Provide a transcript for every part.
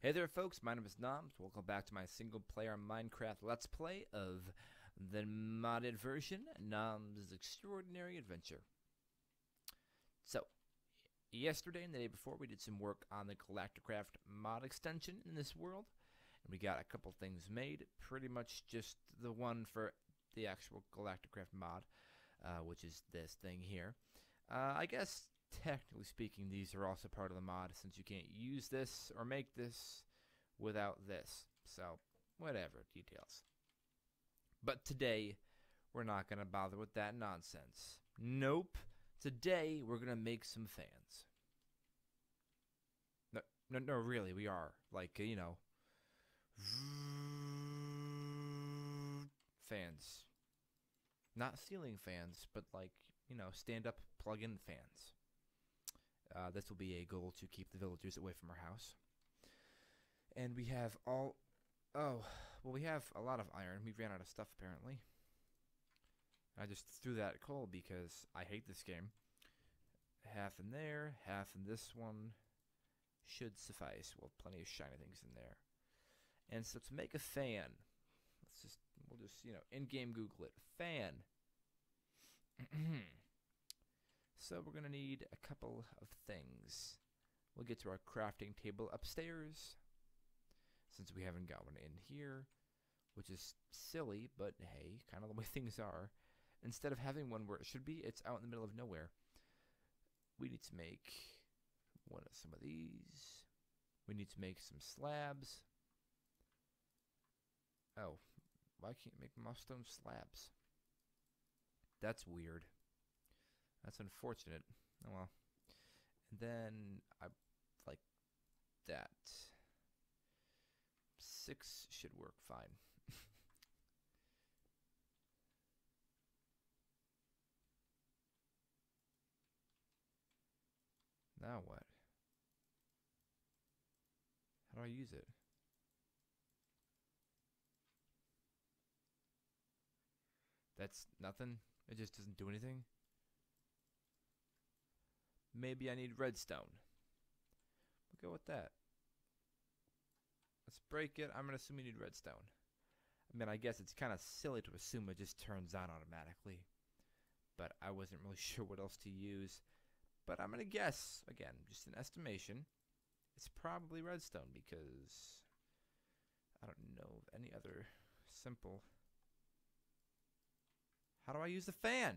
Hey there folks, my name is Noms. Welcome back to my single player Minecraft Let's Play of the modded version, Noms Extraordinary Adventure. So, yesterday and the day before we did some work on the Galacticraft mod extension in this world. And we got a couple things made, pretty much just the one for the actual Galacticraft mod, uh, which is this thing here. Uh, I guess technically speaking, these are also part of the mod since you can't use this or make this without this. So, whatever, details. But today, we're not going to bother with that nonsense. Nope. Today, we're going to make some fans. No, no, no, really, we are. Like, you know, fans. Not ceiling fans, but like, you know, stand up plug in fans. Uh, this will be a goal to keep the villagers away from our house. And we have all. Oh, well, we have a lot of iron. We ran out of stuff, apparently. I just threw that coal because I hate this game. Half in there, half in this one should suffice. Well, plenty of shiny things in there. And so to make a fan, let's just, we'll just, you know, in-game Google it. Fan. So we're going to need a couple of things. We'll get to our crafting table upstairs, since we haven't got one in here, which is silly, but hey, kind of the way things are. Instead of having one where it should be, it's out in the middle of nowhere. We need to make one of some of these. We need to make some slabs. Oh, why can't you make moss stone slabs? That's weird. That's unfortunate. Oh well. And then I like that. Six should work fine. now what? How do I use it? That's nothing? It just doesn't do anything? Maybe I need redstone. We'll go with that. Let's break it. I'm going to assume you need redstone. I mean, I guess it's kind of silly to assume it just turns on automatically. But I wasn't really sure what else to use. But I'm going to guess, again, just an estimation. It's probably redstone because I don't know any other simple... How do I use the fan?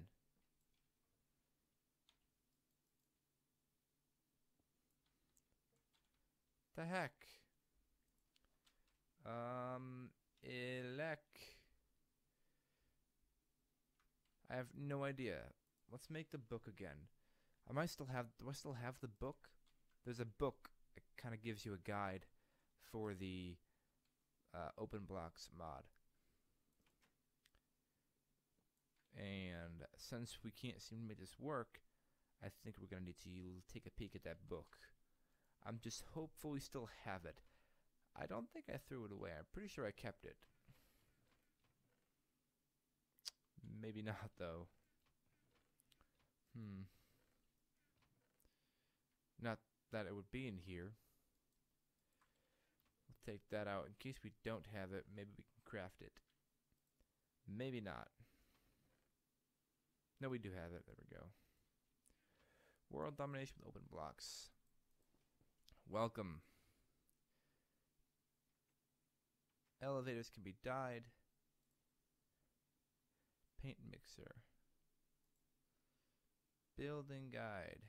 The heck? Um, elec. I have no idea. Let's make the book again. I might still have. Do I still have the book? There's a book. It kind of gives you a guide for the uh, Open Blocks mod. And since we can't seem to make this work, I think we're gonna need to take a peek at that book. I'm just hopeful we still have it. I don't think I threw it away. I'm pretty sure I kept it. Maybe not, though. Hmm. Not that it would be in here. We'll take that out in case we don't have it. Maybe we can craft it. Maybe not. No, we do have it. There we go. World domination with open blocks. Welcome. Elevators can be dyed. Paint mixer. Building guide.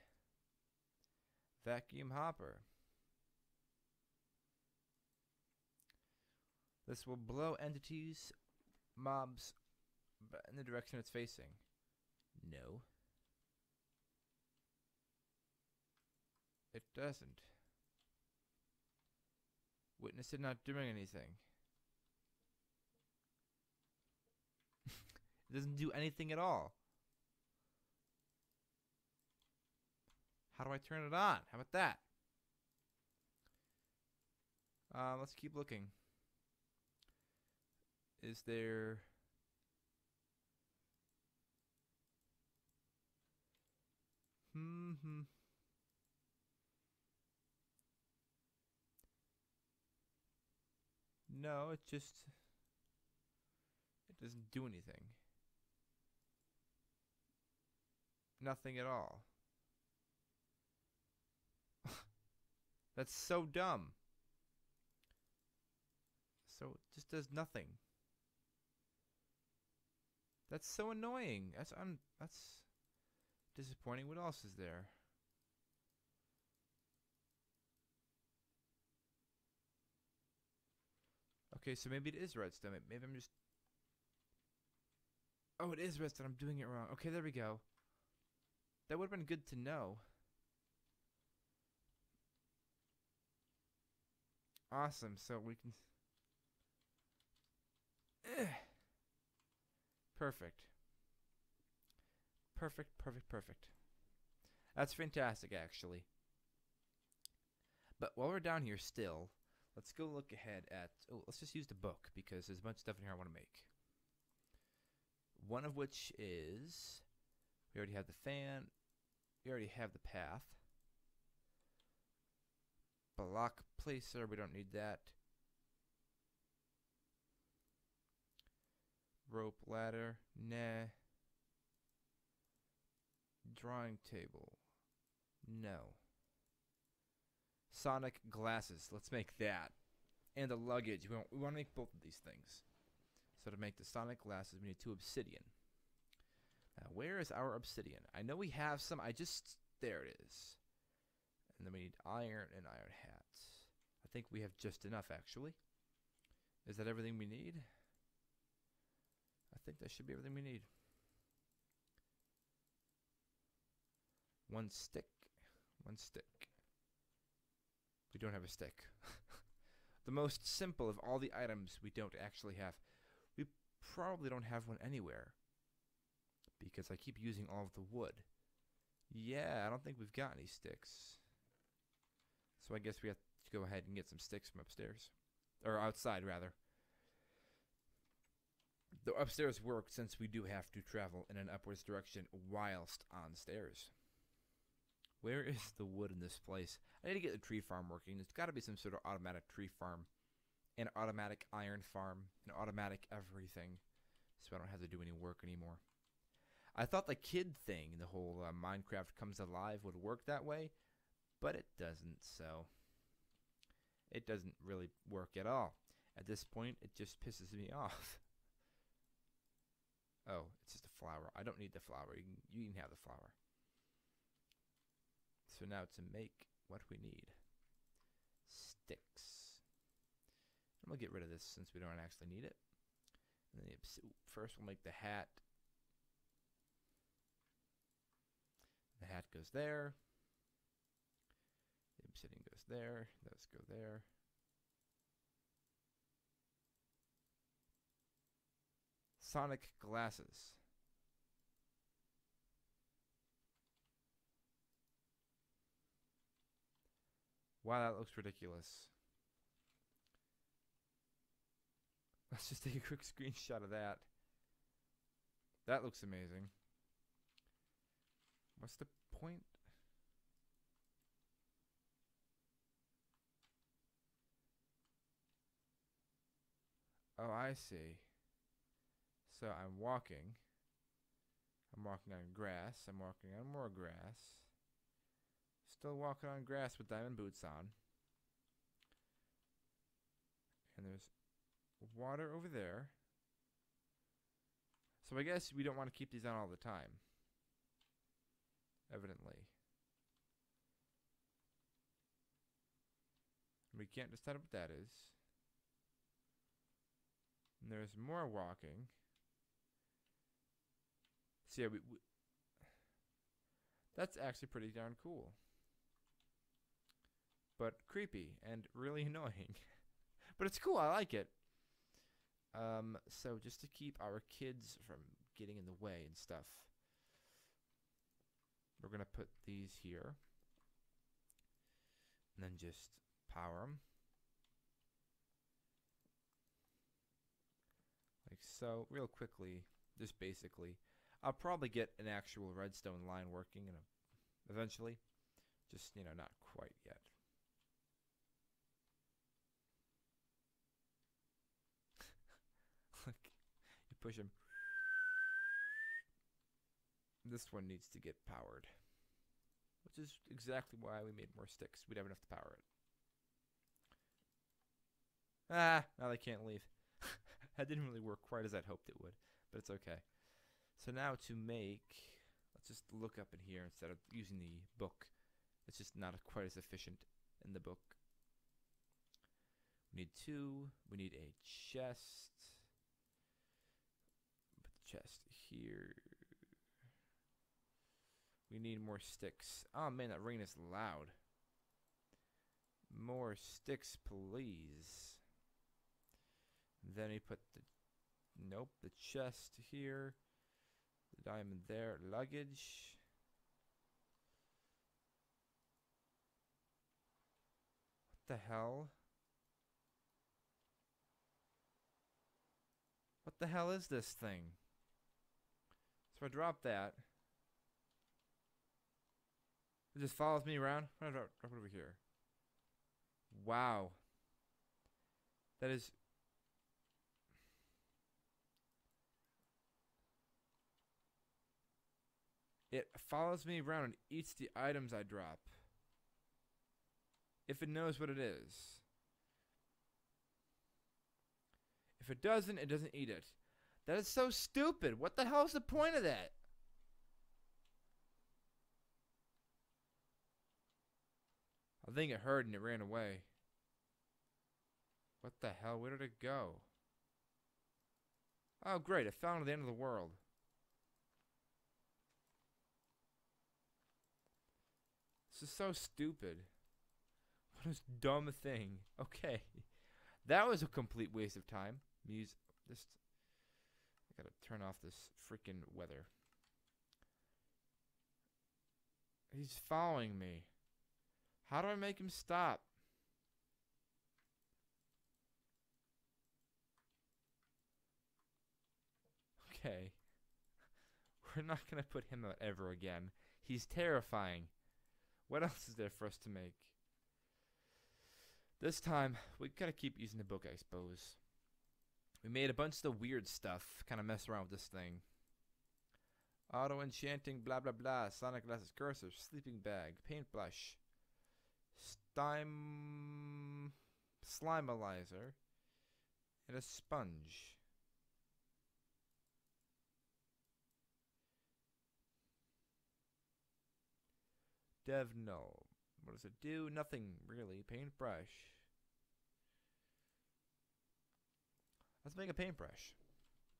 Vacuum hopper. This will blow entities, mobs, in the direction it's facing. No. It doesn't. Witness it not doing anything. it doesn't do anything at all. How do I turn it on? How about that? Uh, let's keep looking. Is there... Hmm, hmm. No, it just it doesn't do anything. Nothing at all. That's so dumb. So it just does nothing. That's so annoying. That's un that's disappointing. What else is there? Okay, so maybe it is redstone. Maybe I'm just Oh, it is redstone. I'm doing it wrong. Okay, there we go. That would have been good to know. Awesome. So we can Eh. Perfect. Perfect, perfect, perfect. That's fantastic, actually. But while we're down here still, let's go look ahead at... Oh, let's just use the book, because there's a bunch of stuff in here I want to make. One of which is... We already have the fan. We already have the path. Block placer, we don't need that. Rope ladder, nah. Drawing table, no. Sonic glasses, let's make that. And the luggage, we want, we want to make both of these things. So to make the Sonic glasses, we need two obsidian. Now, where is our obsidian? I know we have some, I just, there it is. And then we need iron and iron hats. I think we have just enough, actually. Is that everything we need? I think that should be everything we need. One stick. One stick. We don't have a stick. the most simple of all the items we don't actually have. We probably don't have one anywhere. Because I keep using all of the wood. Yeah, I don't think we've got any sticks. So I guess we have to go ahead and get some sticks from upstairs. Or outside, rather. The upstairs work since we do have to travel in an upwards direction whilst on stairs. Where is the wood in this place? I need to get the tree farm working. There's got to be some sort of automatic tree farm, an automatic iron farm, an automatic everything, so I don't have to do any work anymore. I thought the kid thing, the whole uh, Minecraft comes alive, would work that way, but it doesn't. So it doesn't really work at all. At this point, it just pisses me off. Oh, it's just a flower. I don't need the flower. You can, you can have the flower. So now to make what we need. Sticks. And we'll get rid of this since we don't actually need it. And then first we'll make the hat. The hat goes there. The obsidian goes there. Those go there. Sonic glasses. Wow, that looks ridiculous. Let's just take a quick screenshot of that. That looks amazing. What's the point? Oh, I see. So I'm walking. I'm walking on grass. I'm walking on more grass. Still walking on grass with diamond boots on. And there's water over there. So I guess we don't want to keep these on all the time. Evidently. We can't decide what that is. And there's more walking. So yeah, we, we that's actually pretty darn cool. But creepy and really annoying. but it's cool, I like it. Um, so just to keep our kids from getting in the way and stuff, we're to put these here. And then just power them. Like so, real quickly, just basically. I'll probably get an actual redstone line working in a, eventually. Just, you know, not quite yet. Push him. This one needs to get powered. Which is exactly why we made more sticks. We'd have enough to power it. Ah, now they can't leave. that didn't really work quite as I'd hoped it would, but it's okay. So now to make, let's just look up in here instead of using the book. It's just not quite as efficient in the book. We need two. We need a chest. Chest here. We need more sticks. Oh man, that rain is loud. More sticks, please. Then we put the nope, the chest here. The diamond there. Luggage. What the hell? What the hell is this thing? So I drop that. It just follows me around. Drop, drop, drop it over here. Wow. That is It follows me around and eats the items I drop. If it knows what it is. If it doesn't, it doesn't eat it. That is so stupid. What the hell is the point of that? I think it heard and it ran away. What the hell? Where did it go? Oh, great. It found the end of the world. This is so stupid. What a dumb thing. Okay. That was a complete waste of time. Muse just I gotta turn off this freaking weather. He's following me. How do I make him stop? Okay. We're not gonna put him out ever again. He's terrifying. What else is there for us to make? This time, we gotta keep using the book, I suppose. We made a bunch of the weird stuff, kind of mess around with this thing. Auto enchanting, blah blah blah, sonic glasses, cursor, sleeping bag, paintbrush, stime, slimalyzer, and a sponge. Dev null. What does it do? Nothing really. Paintbrush. Let's make a paintbrush.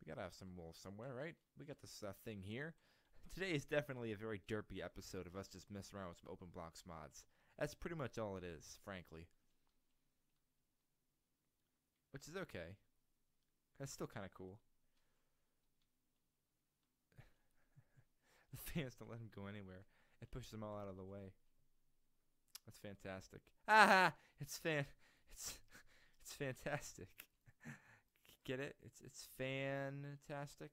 We gotta have some wool somewhere, right? We got this uh, thing here. Today is definitely a very derpy episode of us just messing around with some open blocks mods. That's pretty much all it is, frankly. Which is okay. That's still kind of cool. the fans don't let him go anywhere. It pushes them all out of the way. That's fantastic. Ah, it's fan, it's it's fantastic. Get it? It's it's fantastic.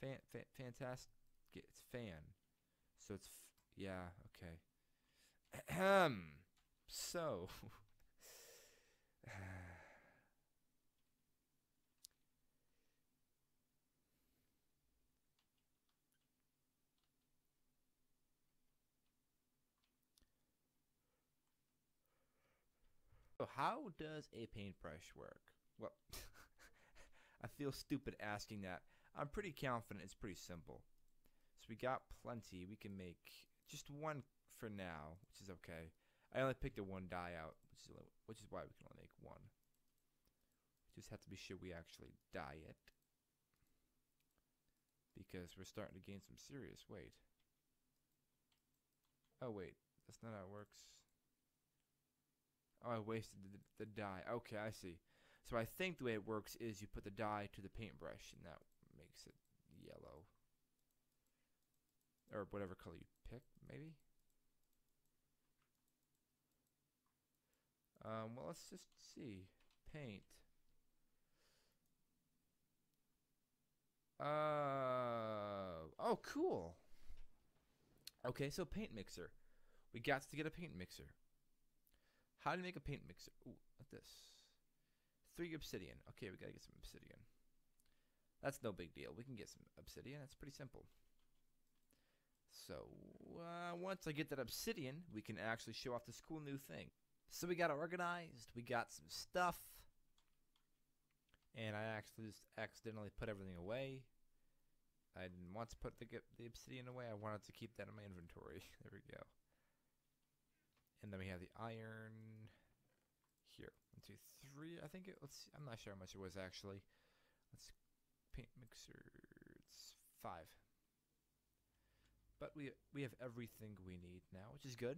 Fan, fan fantastic. It's fan. So it's yeah okay. Ahem. So. So how does a paintbrush work? Well, I feel stupid asking that. I'm pretty confident it's pretty simple. So we got plenty. We can make just one for now, which is okay. I only picked a one die out, which is which is why we can only make one. We just have to be sure we actually die it. Because we're starting to gain some serious weight. Oh wait, that's not how it works. Oh, I wasted the, the dye. Okay, I see. So I think the way it works is you put the dye to the paintbrush, and that makes it yellow. Or whatever color you pick, maybe? Um, well, let's just see. Paint. Uh, oh, cool. Okay, so paint mixer. We got to get a paint mixer. How to make a paint mixer? Ooh, like this. Three obsidian. Okay, we gotta get some obsidian. That's no big deal. We can get some obsidian. That's pretty simple. So uh, once I get that obsidian, we can actually show off this cool new thing. So we got organized. We got some stuff. And I actually just accidentally put everything away. I didn't want to put the, the obsidian away. I wanted to keep that in my inventory. there we go. And then we have the iron here. One, two, three. I think it. Let's. See, I'm not sure how much it was actually. Let's paint mixer. It's five. But we we have everything we need now, which is good,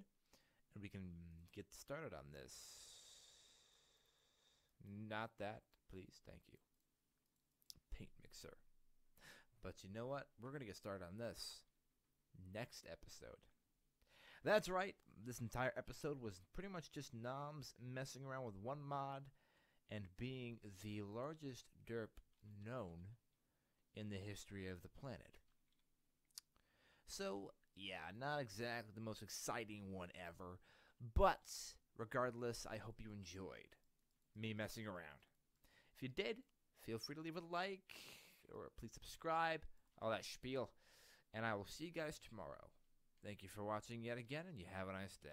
and we can get started on this. Not that, please. Thank you. Paint mixer. But you know what? We're gonna get started on this next episode. That's right. This entire episode was pretty much just Noms messing around with one mod and being the largest derp known in the history of the planet. So, yeah, not exactly the most exciting one ever, but regardless, I hope you enjoyed me messing around. If you did, feel free to leave a like or please subscribe, all that spiel, and I will see you guys tomorrow. Thank you for watching yet again, and you have a nice day.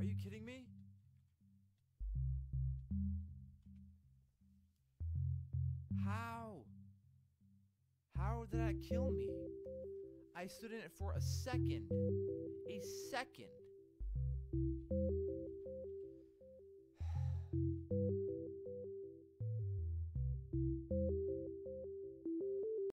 Are you kidding me? How? How did that kill me? I stood in it for a second. A second.